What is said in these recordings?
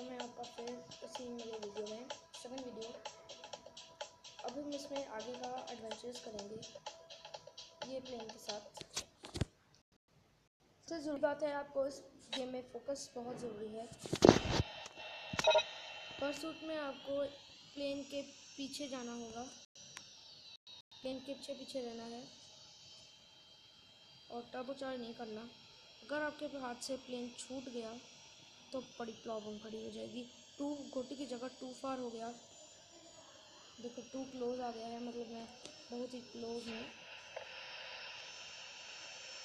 Welcome है आपका फिर सीन मेरे वीडियो में सेकंड वीडियो अब हम इसमें आगे का एडवेंचर्स करेंगे। ये प्लेन के साथ। तो ज़रूरी बात है आपको, इस गेम में फोकस बहुत ज़रूरी है। परसूट में आपको प्लेन के पीछे जाना होगा। प्लेन के पीछे पीछे रहना है। और टर्बो चार्ज नहीं करना। अगर आपके हाथ से प्लेन छूट गया तो बड़ी प्रॉब्लम खड़ी हो जाएगी। टू गोटी की जगह टू फार हो गया। देखो टू क्लोज आ गया है मतलब मैं बहुत ही क्लोज हूँ।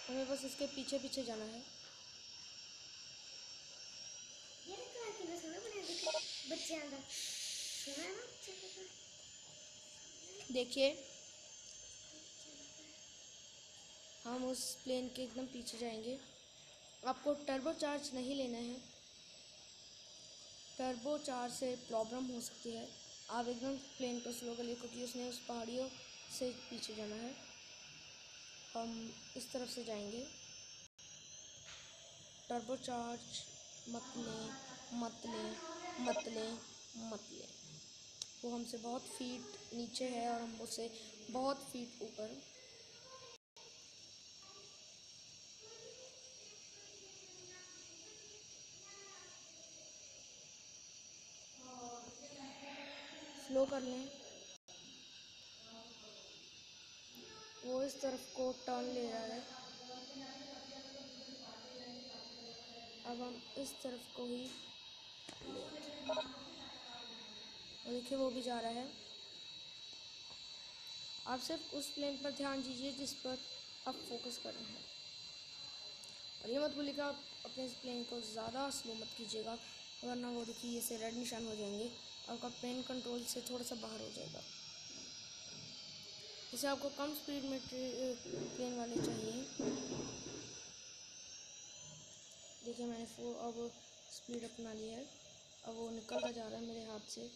हमें बस इसके पीछे पीछे जाना है। देखिए हम उस प्लेन के एकदम पीछे जाएँगे। आपको टर्बो चार्ज नहीं लेना है। टर्बो चार्ज से प्रॉब्लम हो सकती है। आप एकदम प्लेन को स्लो कर लिए क्योंकि उसने उस पहाड़ियों से पीछे जाना है। हम इस तरफ़ से जाएँगे। टर्बो चार्ज मत लें मत लें मत लें मत लें। वो हमसे बहुत फीट नीचे है और हम उससे बहुत फीट ऊपर। कर लें। वो इस तरफ़ को टर्न ले रहा है। अब हम इस तरफ़ को ही देखिए वो भी जा रहा है। आप सिर्फ़ उस प्लेन पर ध्यान दीजिए जिस पर आप फोकस कर रहे हैं। और ये मत भूलिएगा आप अपने इस प्लेन को ज़्यादा स्लो मत कीजिएगा, वरना वो देखिए ये से रेड निशान हो जाएँगे। आपका पेन कंट्रोल से थोड़ा सा बाहर हो जाएगा। जैसे आपको कम स्पीड में प्लेन वाले चाहिए। देखिए, मैंने फो अब स्पीड अपना लिया है। अब वो निकलता जा रहा है मेरे हाथ से।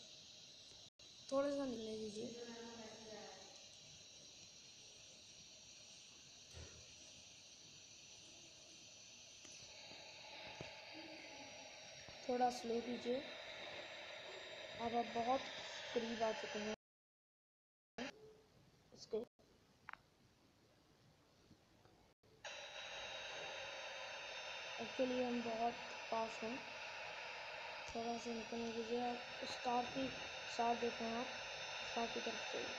थोड़ा सा निकलने दीजिए। थोड़ा स्लो कीजिए। अब आप बहुत करीब आ चुके हैं। इसके एक्चुअली हम बहुत पास हैं। थोड़ा सा निकलने दीजिए आप स्टार की साथ देते हैं आप। स्टार की तरफ़ चलिए।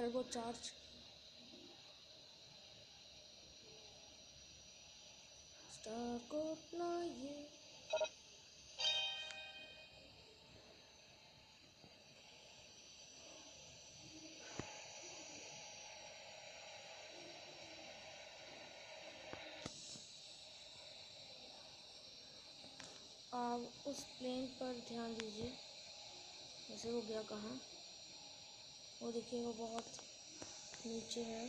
टर्बो चार्ज स्टार को अपना ये। आप उस प्लेन पर ध्यान दीजिए। जैसे वो गया कहाँ? वो देखिए, वो बहुत नीचे है।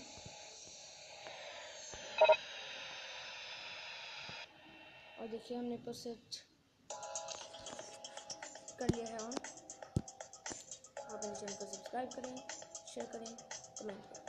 और देखिए, हमने पर सेट कर लिया है। ऑन आप मेरे चैनल को सब्सक्राइब करें शेयर करें कमेंट करें।